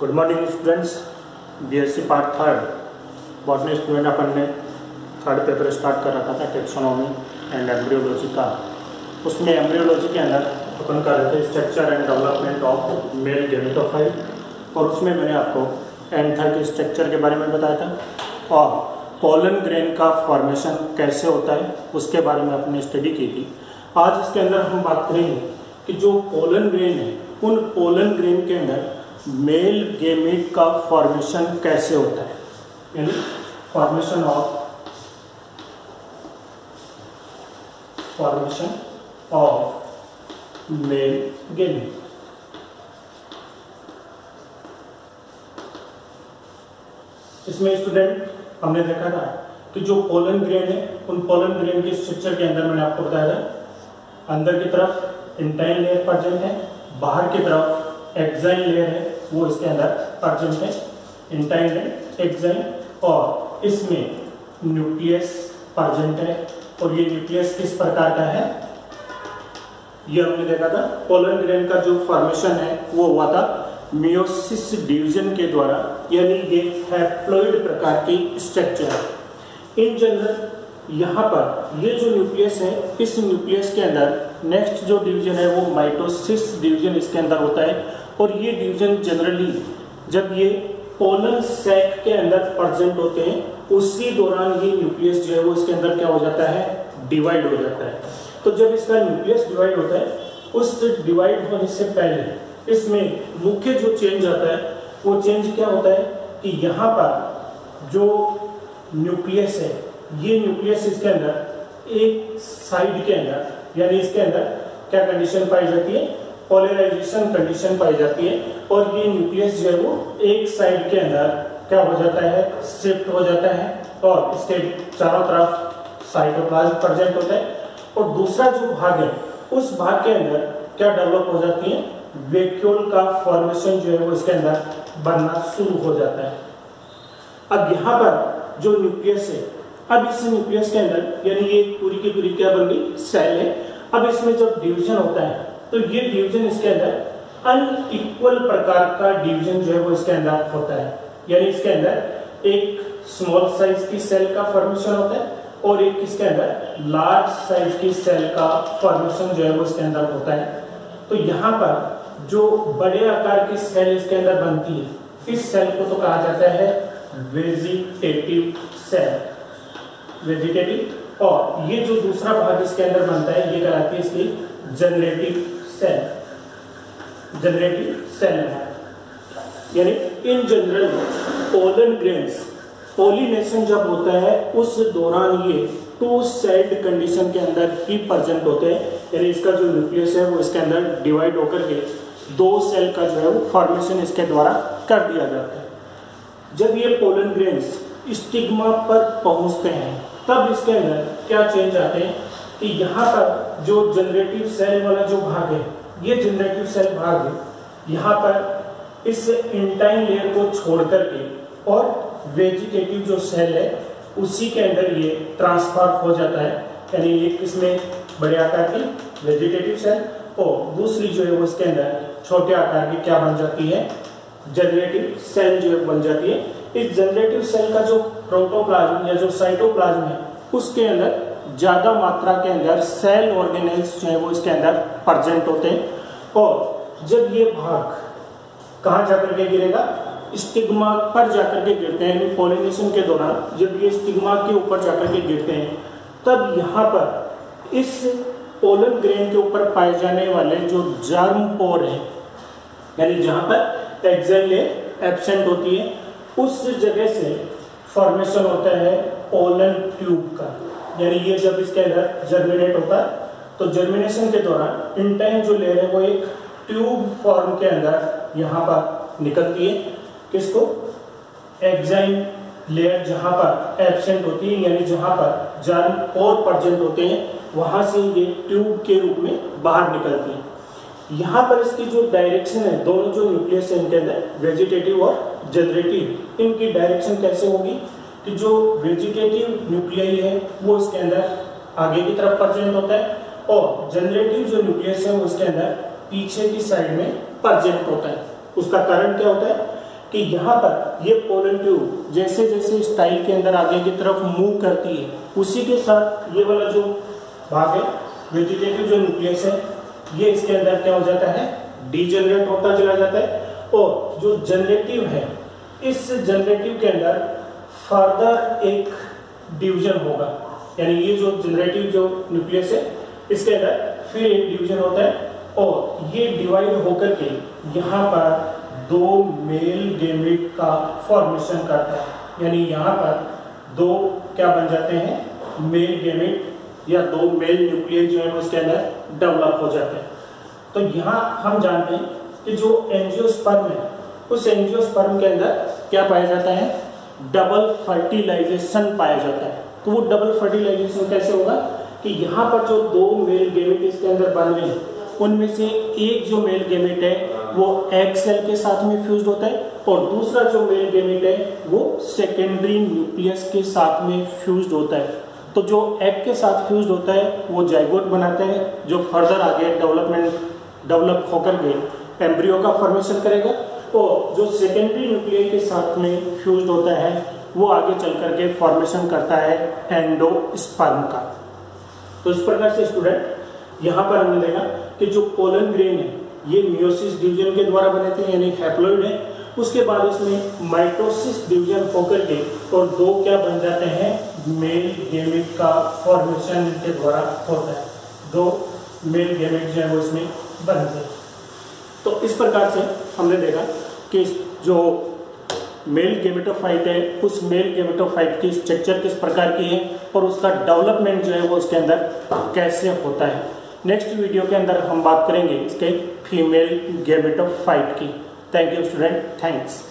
Good morning students BSc part third botany student अपन ने third paper start कर रखा था टेक्सोनॉमी एंड एम्ब्रियोलॉजी का। उसमें एम्ब्रियोलॉजी के अंदर अपन कर रहे थे structure and development of male gametophyte और उसमें मैंने आपको एंथर के स्ट्रक्चर के बारे में बताया था और पोलन ग्रेन का फॉर्मेशन कैसे होता है, उसके बारे में अपने स्टडी की थी। आज इसके अंदर हम बात करेंगे कि जो पोलन ग्रेन है, उन पोलन ग्रेन के अंदर मेल गेमेट का फॉर्मेशन कैसे होता है? यानी formation of formation of male gamete इसमें स्टूडेंट हमने देखा था कि जो पोलन ग्रेन है, उन पोलन ग्रेन के स्ट्रक्चर के अंदर मैंने आपको बताया था। अंदर की तरफ़ इंटाइन लेयर प्रेजेंट है, बाहर की तरफ़ एक्साइन लेयर है वो इसके अंदर प्रेजेंट है इंटाइन है एक्साइन और इसमें न्यूक्लियस प्रेजेंट है। और ये न्यूक्लियस किस प्रकार का है? ये हमने देखा था, पोलन ग्रेन का जो फॉर्मेशन है, वो हुआ था मियोसिस डिवीज़न के द्वारा, यानी ये हैप्लॉइड प्रकार की स्ट्रक्चर है। इन जनरल यहाँ पर ये जो न्यूक्लियस है, इस न्यूक्लियस के अंदर नेक्स्ट जो डिवीज़न है, वो माइटोसिस डिवीज़न इसके अंदर होता है। और ये डिवीज़न जनरली जब ये पोलन सैक के अंदर प्रजेंट होते हैं, उसी दौरान ये न्यूक्लियस जो है वो इसके अंदर क्या हो जाता है? डिवाइड हो जाता है। तो जब इसका न्यूक्लियस डिवाइड होता है, उस डिवाइड होने से पहले इसमें मुख्य जो चेंज आता है, वो चेंज क्या होता है? कि यहाँ पर जो न्यूक्लियस है, ये न्यूक्लियस इसके अंदर एक साइड के अंदर, यानी इसके अंदर क्या कंडीशन पाई जाती है? पोलराइजेशन कंडीशन पाई जाती है और ये न्यूक्लियस जो है वो एक साइड के अंदर क्या हो जाता है? शिफ्ट हो जाता है और इसके चारों तरफ़ साइटोप्लाज्म प्रेजेंट होता है। और दूसरा जो भाग है, उस भाग के अंदर क्या डेवलप हो जाती है? वेक्यूल का फॉर्मेशन जो है वो इसके अंदर बनना शुरू हो जाता है। अब यहाँ पर जो न्यूक्लियस है, अब इस न्यूक्लियस के अंदर यानी ये पूरी की पूरी क्या बन गई? सेल है। अब इसमें जब डिवीज़न होता है तो ये डिवीज़न इसके अंदर अनइक्वल प्रकार का डिवीज़न जो है वो इसके अंदर होता है। यानी इसके अंदर एक स्मॉल साइज़ की सेल का फॉर्मेशन होता है और एक इसके अंदर लार्ज साइज़ की सेल का फॉर्मेशन जो है वो इसके अंदर होता है। तो यहाँ पर जो बड़े आकार की सेल इसके अंदर बनती है, इस सेल को तो कहा जाता है वेजिटेटिव सेल वेजिटेटिव और ये जो दूसरा भाग इसके अंदर बनता है, ये कहलाती है इसकी जनरेटिव सेल जनरेटिव सेल है। यानी in general pollen grains pollination जब होता है, उस दौरान ये टू सेल्ड कंडीशन के अंदर ही प्रजेंट होते हैं। यानी इसका जो न्यूक्लियस है, वो इसके अंदर डिवाइड होकर के दो सेल का जो है, वो फॉर्मेशन इसके द्वारा कर दिया जाता है। जब ये पोलन ग्रेन्स स्टिग्मा पर पहुँचते हैं, तब इसके अंदर क्या चेंज आते हैं कि यहाँ पर जो जनरेटिव सेल वाला जो भाग है, ये जनरेटिव सेल भाग है, यहाँ पर इस इंटाइन लेयर को छोड़ करके और वेजिटेटिव जो सेल है, उसी के अंदर ये ट्रांसफ़र हो जाता है। यानी ये किसमें? बड़े आकार की वेजिटेटिव सेल और दूसरी जो है वो इसके अंदर छोटे आकार की क्या बन जाती है? जनरेटिव सेल जो है बन जाती है। इस जनरेटिव सेल का जो प्रोटोप्लाज्म या जो साइटोप्लाज्म है, उसके अंदर ज़्यादा मात्रा के अंदर सेल ऑर्गेनेल्स जो है वो इसके अंदर प्रजेंट होते हैं। और जब ये भाग कहाँ जाकर के गिरेगा? स्टिग्मा पर जाकर के गिरते हैं, यानी पोलिनेशन के दौरान जब ये स्टिग्मा के ऊपर जाकर के गिरते हैं, तब यहाँ पर इस पोलन ग्रेन के ऊपर पाए जाने वाले जो जर्म पोर है, यानी जहाँ पर एक्सेल एबसेंट होती है, उस जगह से फॉर्मेशन होता है पोलन ट्यूब का। यानी ये जब इसके अंदर जर्मिनेट होता है तो जर्मिनेशन के दौरान इंटाइन जो लेयर है वो एक ट्यूब फॉर्म के अंदर यहाँ पर निकलती है। किसको? एक्साइन लेयर जहाँ पर एबसेंट होती है, यानी जहाँ पर जर्म और प्रेजेंट होते हैं, वहाँ से ये ट्यूब के रूप में बाहर निकलती है। यहाँ पर इसकी जो डायरेक्शन है, दोनों जो न्यूक्लियस है इनके अंदर वेजिटेटिव और जनरेटिव इनकी डायरेक्शन कैसे होगी? कि जो वेजिटेटिव न्यूक्लियाई है, वो इसके अंदर आगे की तरफ़ प्रेजेंट होता है और जनरेटिव जो न्यूक्लियस है, वो इसके अंदर पीछे की साइड में प्रेजेंट होता है। उसका कारण क्या होता है कि यहाँ पर ये पोलन ट्यूब जैसे जैसे स्टाइल के अंदर आगे की तरफ़ मूव करती है, उसी के साथ ये वाला जो भाग है, वेजिटेटिव जो न्यूक्लियस है, ये इसके अंदर क्या हो जाता है? डीजनरेट होता चला जाता है और जो जनरेटिव है, इस जनरेटिव के अंदर फर्दर एक डिवीज़न होगा। यानी ये जो जनरेटिव जो न्यूक्लियस है, इसके अंदर फिर एक डिवीज़न होता है और ये डिवाइड होकर के यहाँ पर दो मेल गेमिट का फॉर्मेशन करता है। यानी यहाँ पर दो क्या बन जाते हैं? मेल गेमिट या दो मेल न्यूक्लियस जो है, उसके अंदर डेवलप हो जाते हैं। तो यहाँ हम जानते हैं कि जो एंजियोस्पर्म है, उस एंजियोस्पर्म के अंदर क्या पाया जाता है? डबल फर्टिलाइजेशन पाया जाता है। तो वो डबल फर्टिलाइजेशन कैसे होगा? कि यहाँ पर जो दो मेल गेमेट इसके अंदर बन रहे हैं, उनमें से एक जो मेल गेमेट है, वो एग सेल के साथ में फ्यूज होता है और दूसरा जो मेल गेमेट है, वो सेकेंडरी न्यूक्लियस के साथ में फ्यूज होता है। तो जो एग के साथ फ्यूज होता है, वो जाइगोट बनाते हैं, जो फर्दर आगे डेवलपमेंट डेवलप होकर के एम्ब्रियो का फॉर्मेशन करेगा। और जो सेकेंडरी न्यूक्लियर के साथ में फ्यूज होता है, वो आगे चल करके फॉर्मेशन करता है एंडोस्पर्म का। तो इस प्रकार से स्टूडेंट यहाँ पर हमने देखा कि जो पोलन ग्रेन है, ये मियोसिस डिवीज़न के द्वारा बने थे, यानी हैप्लोइड है। उसके बाद इसमें माइटोसिस डिवीज़न होकर के और दो क्या बन जाते हैं मेल गेमिट का फॉर्मेशन इनके द्वारा होता है। दो मेल गेमिट जो है वो इसमें बनते हैं। तो इस प्रकार से हमने देखा कि जो मेल गेमेटोफाइट है, उस मेल गेमेटोफाइट की स्ट्रक्चर किस प्रकार की है और उसका डेवलपमेंट जो है वो उसके अंदर कैसे होता है। नेक्स्ट वीडियो के अंदर हम बात करेंगे इसके फीमेल गेमेटोफाइट की। Thank you student thanks